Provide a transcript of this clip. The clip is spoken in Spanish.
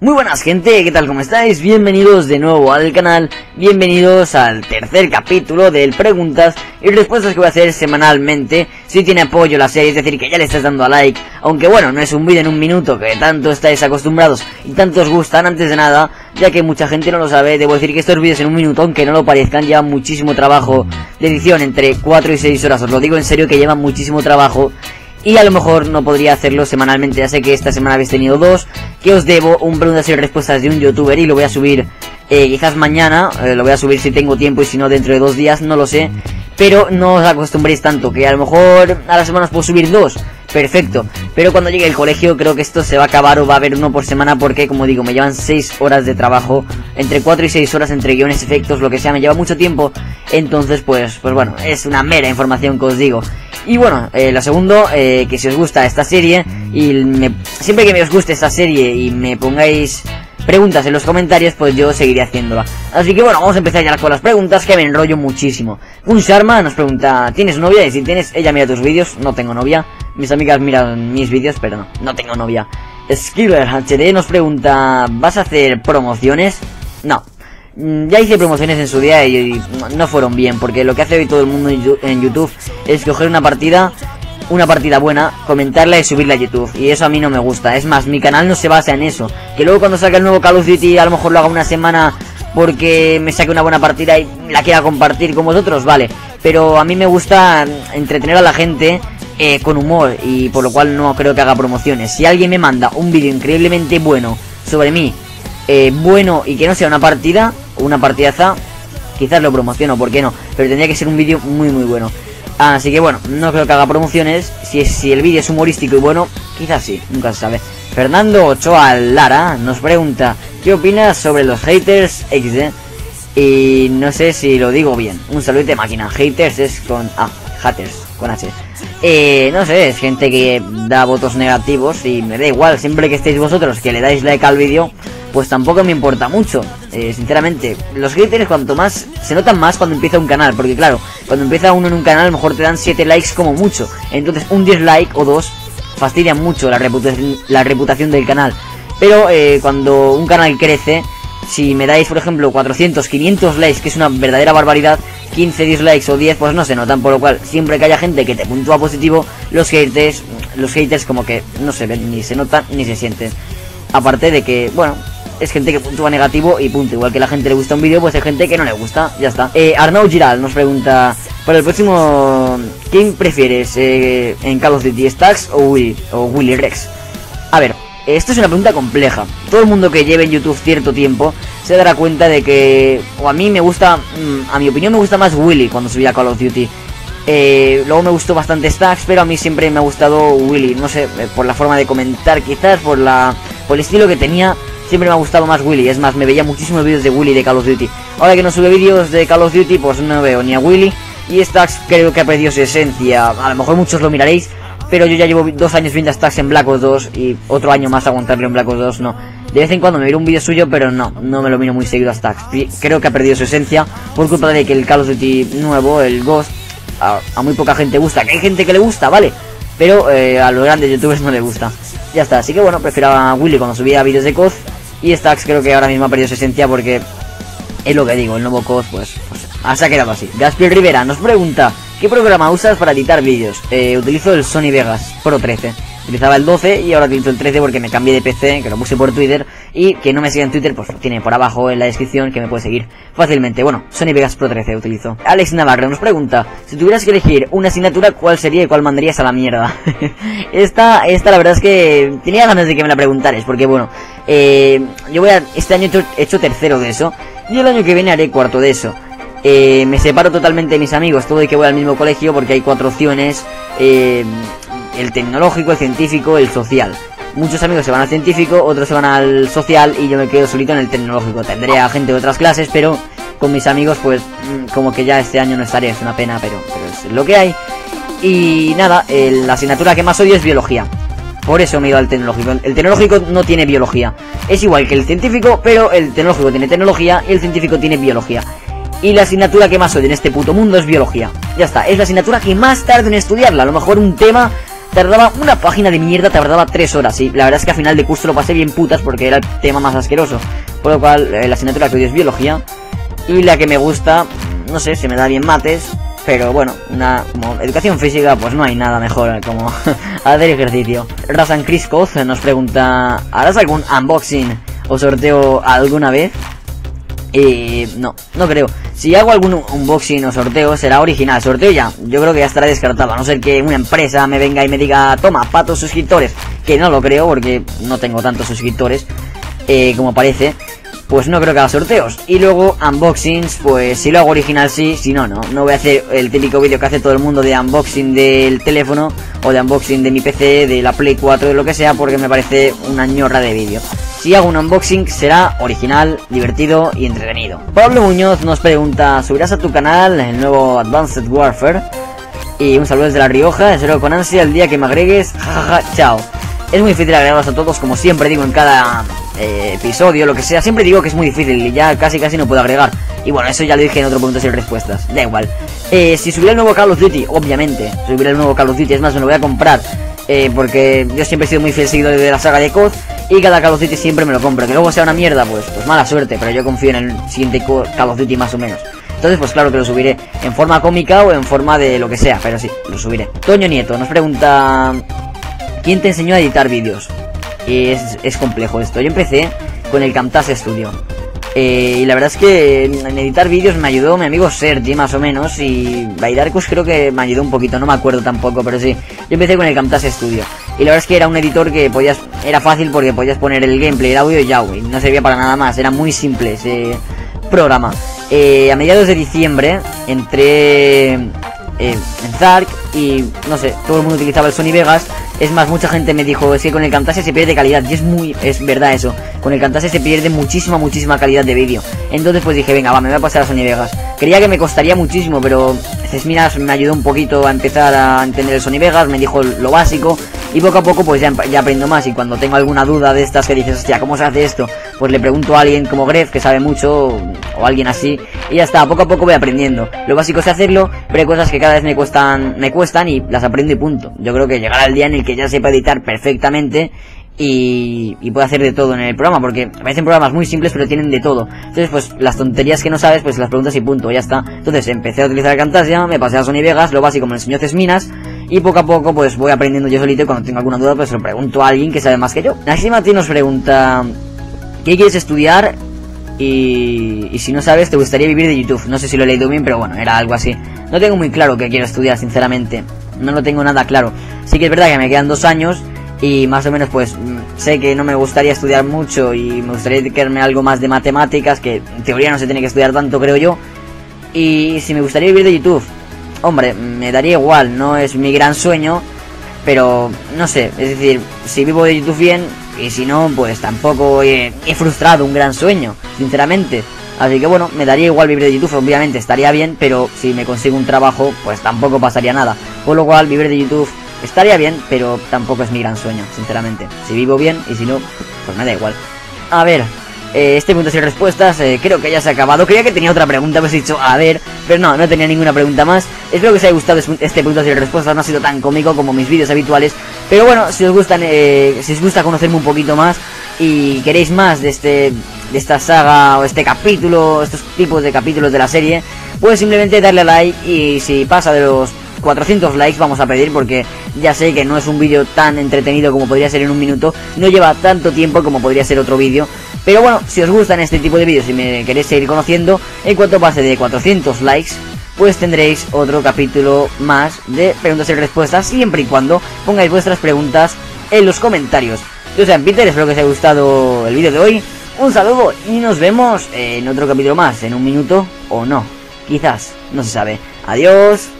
Muy buenas gente, ¿qué tal? ¿Cómo estáis? Bienvenidos de nuevo al canal, bienvenidos al tercer capítulo del Preguntas y Respuestas que voy a hacer semanalmente Si tiene apoyo la serie, es decir, que ya le estás dando a like Aunque bueno, no es un vídeo en un minuto que tanto estáis acostumbrados y tanto os gustan antes de nada Ya que mucha gente no lo sabe, debo decir que estos vídeos en un minuto, aunque no lo parezcan, llevan muchísimo trabajo de edición Entre 4 y 6 horas, os lo digo en serio que llevan muchísimo trabajo y a lo mejor no podría hacerlo semanalmente, ya sé que esta semana habéis tenido dos, que os debo un preguntas y respuestas de un youtuber y lo voy a subir eh, quizás mañana, eh, lo voy a subir si tengo tiempo y si no dentro de dos días, no lo sé, pero no os acostumbréis tanto, que a lo mejor a las semanas puedo subir dos, perfecto, pero cuando llegue el colegio creo que esto se va a acabar o va a haber uno por semana porque como digo, me llevan seis horas de trabajo, entre cuatro y seis horas entre guiones, efectos, lo que sea, me lleva mucho tiempo, entonces pues, pues bueno, es una mera información que os digo. Y bueno, eh, lo segundo, eh, que si os gusta esta serie y me, siempre que me os guste esta serie y me pongáis preguntas en los comentarios, pues yo seguiré haciéndola. Así que bueno, vamos a empezar ya con las preguntas que me enrollo muchísimo. Un Sharma nos pregunta, ¿tienes novia? Y si tienes, ella mira tus vídeos, no tengo novia. Mis amigas miran mis vídeos, pero no, no tengo novia. Skiller HD nos pregunta, ¿vas a hacer promociones? No, Mm, ya hice promociones en su día y, no fueron bien, porque lo que hace hoy todo el mundo en YouTube es coger una partida, una partida buena, comentarla y subirla a YouTube. Y eso a mí no me gusta. Es más, mi canal no se basa en eso. Que luego cuando salga el nuevo Call of Duty a lo mejor lo haga una semana porque me saque una buena partida y la quiera compartir con vosotros, vale. Pero a mí me gusta entretener a la gente eh, con humor y por lo cual no creo que haga promociones. Si alguien me manda un vídeo increíblemente bueno sobre mí, eh, bueno y que no sea una partida, una partidaza, quizás lo promociono, ¿por qué no? Pero tendría que ser un vídeo muy muy bueno. Así que bueno, no creo que haga promociones. Si, si el vídeo es humorístico y bueno, quizás sí, nunca se sabe. Fernando Ochoa Lara nos pregunta, ¿qué opinas sobre los haters XD? Y no sé si lo digo bien. Un saludo de máquina. Haters es con... Ah, haters, con H. Eh, no sé, es gente que da votos negativos y me da igual, siempre que estéis vosotros que le dais like al vídeo, pues tampoco me importa mucho. Eh, sinceramente, los haters cuanto más se notan más cuando empieza un canal, porque claro, cuando empieza uno en un canal a lo mejor te dan 7 likes como mucho. Entonces un dislike o dos fastidia mucho la reputación, la reputación del canal. Pero eh, cuando un canal crece, si me dais por ejemplo 400, 500 likes, que es una verdadera barbaridad, 15 dislikes o 10 pues no se notan, por lo cual siempre que haya gente que te puntúa positivo, los haters, los haters como que no se ven, ni se notan, ni se sienten. Aparte de que, bueno, es gente que puntúa negativo y punto. Igual que la gente le gusta un vídeo, pues hay gente que no le gusta, ya está. Eh, Arnaud Giral nos pregunta, para el próximo, ¿quién prefieres eh, en Call of Duty, Stacks o Willy, o Willy Rex? A ver, esto es una pregunta compleja. Todo el mundo que lleve en YouTube cierto tiempo se dará cuenta de que, o a mí me gusta, mm, a mi opinión me gusta más Willy cuando subía Call of Duty. Eh, luego me gustó bastante Stacks, pero a mí siempre me ha gustado Willy. No sé, eh, por la forma de comentar quizás, por la por el estilo que tenía siempre me ha gustado más Willy. Es más, me veía muchísimos vídeos de Willy de Call of Duty. Ahora que no sube vídeos de Call of Duty, pues no veo ni a Willy. Y Stacks creo que ha perdido su esencia. A lo mejor muchos lo miraréis, pero yo ya llevo dos años viendo Stacks en Black Ops 2 y otro año más aguantarlo en Black Ops 2, no. De vez en cuando me miro un vídeo suyo, pero no, no me lo miro muy seguido a Stacks. Creo que ha perdido su esencia por culpa de que el Call of Duty nuevo, el Ghost, a, muy poca gente gusta. Que hay gente que le gusta, ¿vale? Pero eh, a los grandes youtubers no le gusta. Ya está, así que bueno, prefiero a Willy cuando subía vídeos de COD y Stacks creo que ahora mismo ha perdido su esencia porque es lo que digo, el nuevo COD pues, pues se ha quedado así. Gaspiel Rivera nos pregunta, ¿qué programa usas para editar vídeos? Eh, utilizo el Sony Vegas Pro 13. Utilizaba el 12 y ahora utilizo el 13 porque me cambié de PC, que lo puse por Twitter. Y que no me siga en Twitter, pues tiene por abajo en la descripción que me puede seguir fácilmente. Bueno, Sony Vegas Pro 13 utilizo. Alex Navarro nos pregunta, si tuvieras que elegir una asignatura, ¿cuál sería y cuál mandarías a la mierda? esta, esta la verdad es que tenía ganas de que me la preguntares, porque bueno, eh, yo voy a, este año he hecho, tercero de eso, y el año que viene haré cuarto de eso. Eh, me separo totalmente de mis amigos, todo y que voy al mismo colegio porque hay cuatro opciones. Eh, el tecnológico, el científico, el social. Muchos amigos se van al científico, otros se van al social y yo me quedo solito en el tecnológico. Tendré a gente de otras clases, pero con mis amigos pues mm, como que ya este año no estaré, es una pena, pero, es lo que hay. Y nada, la asignatura que más odio es biología. Por eso me he ido al tecnológico. El tecnológico no tiene biología. Es igual que el científico, pero el tecnológico tiene tecnología y el científico tiene biología. Y la asignatura que más odio en este puto mundo es biología. Ya está, es la asignatura que más tarde en estudiarla. A lo mejor un tema tardaba una página de mierda, tardaba 3 horas. Y la verdad es que a final de curso lo pasé bien putas porque era el tema más asqueroso. Por lo cual, eh, la asignatura que odio es biología. Y la que me gusta, no sé, se me da bien mates. Pero bueno, una como educación física, pues no hay nada mejor como hacer ejercicio. Razan Chris Koz nos pregunta: ¿Harás algún unboxing o sorteo alguna vez? Y no, no creo. Si hago algún unboxing o sorteo, será original. Sorteo ya, yo creo que ya estará descartado. A no ser que una empresa me venga y me diga, toma, patos suscriptores. Que no lo creo porque no tengo tantos suscriptores eh, como parece. Pues no creo que haga sorteos. Y luego unboxings, pues si lo hago original sí, si no, no. No voy a hacer el típico vídeo que hace todo el mundo de unboxing del teléfono o de unboxing de mi PC, de la Play 4, de lo que sea, porque me parece una ñorra de vídeo. Si hago un unboxing será original, divertido y entretenido. Pablo Muñoz nos pregunta, ¿subirás a tu canal el nuevo Advanced Warfare? Y un saludo desde La Rioja, espero con ansia el día que me agregues, jajaja, chao. Es muy difícil agregarlos a todos, como siempre digo en cada eh, episodio, lo que sea. Siempre digo que es muy difícil y ya casi casi no puedo agregar. Y bueno, eso ya lo dije en otro punto sin respuestas. Da igual. Eh, si subiera el nuevo Call of Duty, obviamente, subiré el nuevo Call of Duty, es más, me lo voy a comprar. Eh, porque yo siempre he sido muy fiel seguidor de la saga de COD y cada Call of Duty siempre me lo compro. Que luego sea una mierda, pues, pues mala suerte, pero yo confío en el siguiente Call of Duty más o menos. Entonces, pues claro que lo subiré en forma cómica o en forma de lo que sea, pero sí, lo subiré. Toño Nieto nos pregunta, ¿quién te enseñó a editar vídeos? Es, es complejo esto. Yo empecé con el Camtasia Studio. Eh, y la verdad es que en editar vídeos me ayudó mi amigo Sergi, más o menos. Y Baidarkus creo que me ayudó un poquito, no me acuerdo tampoco, pero sí. Yo empecé con el Camtasia Studio. Y la verdad es que era un editor que podías. Era fácil porque podías poner el gameplay, el audio y ya, y no servía para nada más. Era muy simple ese programa. Eh, a mediados de diciembre entré eh, en Zark y no sé, todo el mundo utilizaba el Sony Vegas. Es más, mucha gente me dijo, es que con el Camtasia se pierde calidad. Y es muy, es verdad eso. Con el Camtasia se pierde muchísima, muchísima calidad de vídeo. Entonces pues dije, venga, va, me voy a pasar a Sony Vegas. Creía que me costaría muchísimo, pero Cesminas me ayudó un poquito a empezar a entender el Sony Vegas, me dijo lo básico. Y poco a poco pues ya, ya aprendo más y cuando tengo alguna duda de estas que dices, hostia, ¿cómo se hace esto? Pues le pregunto a alguien como Gref que sabe mucho o alguien así y ya está, poco a poco voy aprendiendo. Lo básico es hacerlo, pero hay cosas que cada vez me cuestan, me cuestan y las aprendo y punto. Yo creo que llegará el día en el que ya sepa editar perfectamente y, y puedo hacer de todo en el programa, porque parecen programas muy simples pero tienen de todo. Entonces pues las tonterías que no sabes pues las preguntas y punto, ya está. Entonces empecé a utilizar Camtasia, me pasé a Sony Vegas, lo básico me enseñó Cesminas y poco a poco pues voy aprendiendo yo solito y cuando tengo alguna duda pues lo pregunto a alguien que sabe más que yo. Martín nos pregunta, ¿qué quieres estudiar? Y, y, si no sabes, te gustaría vivir de YouTube. No sé si lo he leído bien, pero bueno, era algo así. No tengo muy claro qué quiero estudiar, sinceramente. No lo tengo nada claro. Sí que es verdad que me quedan dos años y más o menos pues sé que no me gustaría estudiar mucho y me gustaría dedicarme a algo más de matemáticas, que en teoría no se tiene que estudiar tanto, creo yo. Y si me gustaría vivir de YouTube, hombre, me daría igual, no es mi gran sueño, pero no sé, es decir, si vivo de YouTube bien y si no, pues tampoco he, frustrado un gran sueño, sinceramente. Así que bueno, me daría igual vivir de YouTube, obviamente estaría bien, pero si me consigo un trabajo, pues tampoco pasaría nada. Por lo cual, vivir de YouTube estaría bien, pero tampoco es mi gran sueño, sinceramente. Si vivo bien y si no, pues me da igual. A ver, eh, este punto sin respuestas, eh, creo que ya se ha acabado. Creía que tenía otra pregunta, pues he dicho, a ver, pero no, no tenía ninguna pregunta más. Espero que os haya gustado este punto sin respuestas, no ha sido tan cómico como mis vídeos habituales. Pero bueno, si os gustan, eh, si os gusta conocerme un poquito más y queréis más de este, de esta saga o este capítulo, estos tipos de capítulos de la serie, pues simplemente darle a like y si pasa de los 400 likes vamos a pedir porque ya sé que no es un vídeo tan entretenido como podría ser en un minuto, no lleva tanto tiempo como podría ser otro vídeo, pero bueno, si os gustan este tipo de vídeos y me queréis seguir conociendo, en cuanto pase de 400 likes, pues tendréis otro capítulo más de preguntas y respuestas, siempre y cuando pongáis vuestras preguntas en los comentarios. Yo soy Peter, espero que os haya gustado el vídeo de hoy. Un saludo y nos vemos en otro capítulo más, en un minuto o no. Quizás, no se sabe. Adiós.